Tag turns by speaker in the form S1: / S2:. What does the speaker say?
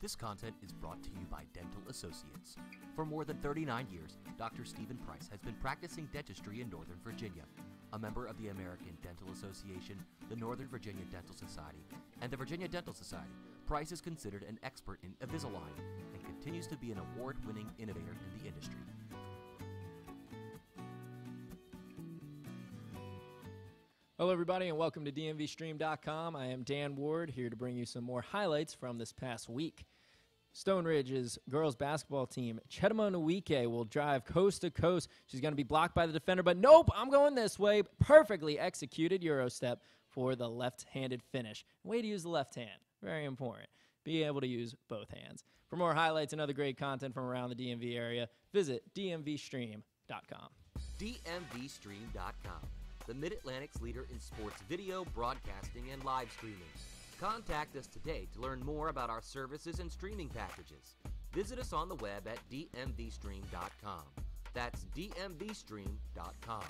S1: This content is brought to you by Dental Associates. For more than 39 years, Dr. Stephen Price has been practicing dentistry in Northern Virginia. A member of the American Dental Association, the Northern Virginia Dental Society, and the Virginia Dental Society, Price is considered an expert in Invisalign and continues to be an award winning innovator in the
S2: Hello, everybody, and welcome to DMVStream.com. I am Dan Ward here to bring you some more highlights from this past week. Stone Ridge's girls basketball team, Chetema Nweke, will drive coast to coast. She's going to be blocked by the defender, but nope, I'm going this way. Perfectly executed Euro step for the left handed finish. Way to use the left hand. Very important. Be able to use both hands. For more highlights and other great content from around the DMV area, visit DMVStream.com.
S1: DMVStream.com, the Mid Atlantic's leader in sports video, broadcasting, and live streaming. Contact us today to learn more about our services and streaming packages. Visit us on the web at DMVStream.com. That's DMVStream.com.